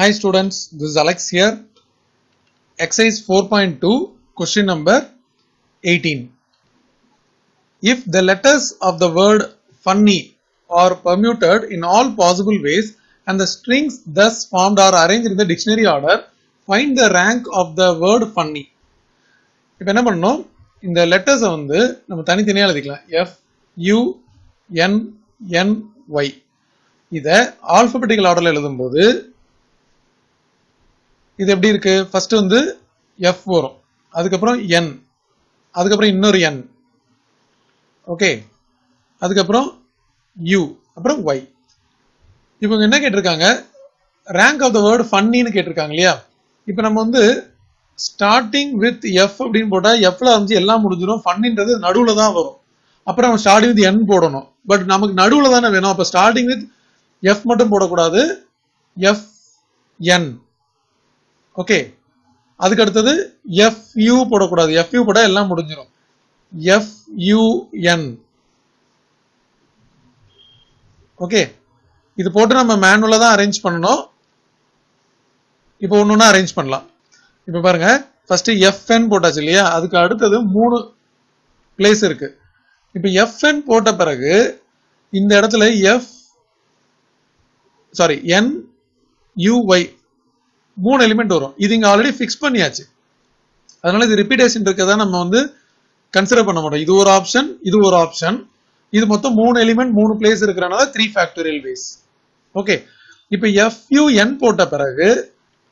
Hi students, this is Alex here. Exercise 4.2, question number 18. If the letters of the word funny are permuted in all possible ways and the strings thus formed are arranged in the dictionary order, find the rank of the word funny. இப்போ என்ன பண்ணணும் இந்த லெட்டர்ஸை வந்து நம்ம தனித்தனியாக எழுதிக்கலாம் F U N N Y இதை alphabetical ஆர்டரில் எழுதும்போது இது எப்படி இருக்கு? ஃபர்ஸ்ட் வந்து எஃப் வரும். அதுக்கப்புறம் என் அதுக்கப்புறம் இன்னொரு என் ஓகே அதுக்கப்புறம் யூ அப்புறம் ஒய் இவங்க என்ன கேட்டிருக்காங்க? ரேங்க் ஆஃப் த வேர்டு ஃபன்னின்னு கேட்டிருக்காங்க இல்லையா? இப்போ நம்ம வந்து ஸ்டார்டிங் வித் எஃப் அப்படின்னு போட்டால் எஃப்ல ஆரம்பிச்சு எல்லாம் முடிஞ்சிடும். ஃபன்னின்றது நடுவில் தான் வரும். அப்புறம் நம்ம ஸ்டார்டிங் வித் என் போடணும். பட் நமக்கு நடுவில் தானே வேணும். அப்போ ஸ்டார்டிங் வித் எஃப் மட்டும் போடக்கூடாது. எஃப் என் ஓகே அதுக்கு அடுத்தது எஃப் யூ போடக்கூடாது. எஃப் யூ போட எல்லாம் முடிஞ்சிடும் எஃப் யூ என் ஓகே இது போட்டு நம்ம மேனுவலா தான் அரேஞ்ச் பண்ணணும். இப்போ ஒன்று அரேஞ்ச் பண்ணலாம். இப்போ பாருங்க. ஃபர்ஸ்ட் எஃப்என் போட்டாச்சு இல்லையா? அதுக்கு அடுத்தது மூணு பிளேஸ் இருக்கு. இப்போ எஃப்என் போட்ட பிறகு இந்த இடத்துல எஃப் சாரி என் யூஒய் மூணு எலிமெண்ட் வரும். இது இங்க ஆல்ரெடி ஃபிக்ஸ் பண்ணியாச்சு. அதனால இது ரிப்பீட்டேஷன் இருக்கதா நம்ம வந்து கன்சிடர் பண்ண மாட்டோம். இது ஒரு ஆப்ஷன் இது ஒரு ஆப்ஷன் இது மொத்தம் மூணு எலிமெண்ட் மூணு பிளேஸ் இருக்கிறனால த்ரீ ஃபேக்டோரியல் வேஸ் ஓகே இப்போ எஃப் யூ என் போட்ட பிறகு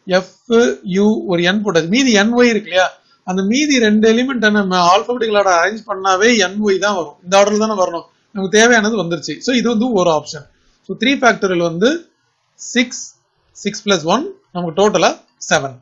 எஃப் யூ ஒரு என் போட்டது. மீதி என் ஒய் இருக்கு இல்லையா அந்த மீதி ரெண்டு எலிமெண்ட் நம்ம ஆல்பபெட்டிக்கலோட அரேஞ்ச் பண்ணாவே என் ஒய் தான் வரும். இந்த ஆர்டர் தானே வரணும். நமக்கு தேவையானது வந்துருச்சு. ஸோ இது வந்து ஒரு ஆப்ஷன் ஸோ த்ரீ ஃபேக்டோரியல் வந்து சிக்ஸ் சிக்ஸ் பிளஸ் ஒன் நமக்கு டோட்டலாக செவன்